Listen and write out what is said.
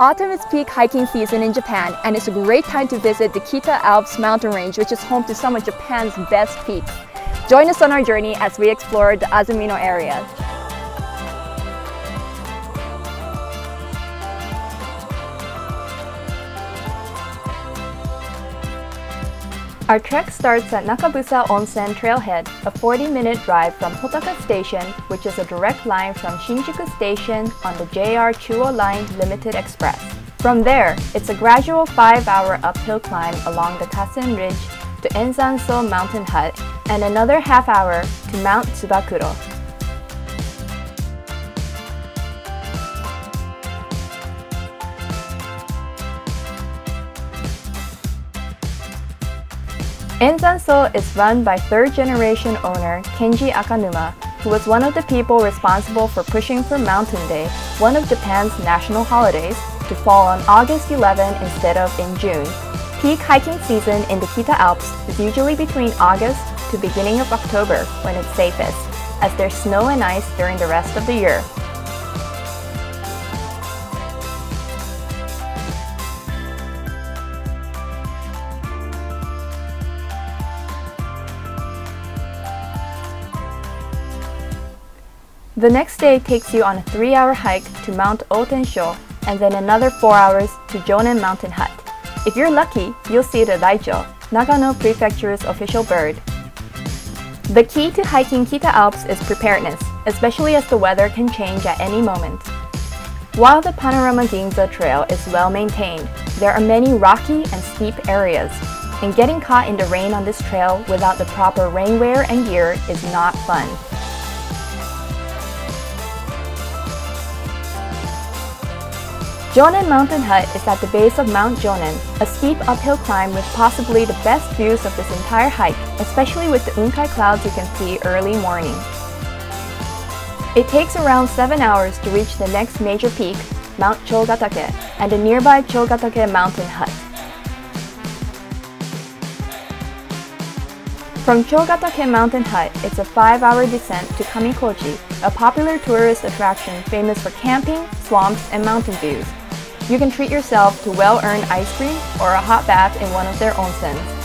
Autumn is peak hiking season in Japan and it's a great time to visit the Kita Alps mountain range which is home to some of Japan's best peaks. Join us on our journey as we explore the Azumino area. Our trek starts at Nakabusa Onsen Trailhead, a 40-minute drive from Hotaka Station, which is a direct line from Shinjuku Station on the JR Chuo Line Limited Express. From there, it's a gradual 5-hour uphill climb along the Kasen Ridge to Enzanso Mountain Hut and another half hour to Mount Tsubakuro. Enzanso is run by third-generation owner Kenji Akanuma, who was one of the people responsible for pushing for Mountain Day, one of Japan's national holidays, to fall on August 11 instead of in June. Peak hiking season in the Kita Alps is usually between August to beginning of October when it's safest, as there's snow and ice during the rest of the year. The next day takes you on a 3-hour hike to Mount Otensho and then another 4 hours to Jonen Mountain Hut. If you're lucky, you'll see the Raicho, Nagano Prefecture's official bird. The key to hiking Kita Alps is preparedness, especially as the weather can change at any moment. While the Panorama Ginza Trail is well maintained, there are many rocky and steep areas, and getting caught in the rain on this trail without the proper rainwear and gear is not fun. Jonen Mountain Hut is at the base of Mount Jonen, a steep uphill climb with possibly the best views of this entire hike, especially with the Unkai clouds you can see early morning. It takes around 7 hours to reach the next major peak, Mount Chogatake, and the nearby Chogatake Mountain Hut. From Chogatake Mountain Hut, it's a 5-hour descent to Kamikochi, a popular tourist attraction famous for camping, swamps, and mountain views. You can treat yourself to well-earned ice cream or a hot bath in one of their onsens.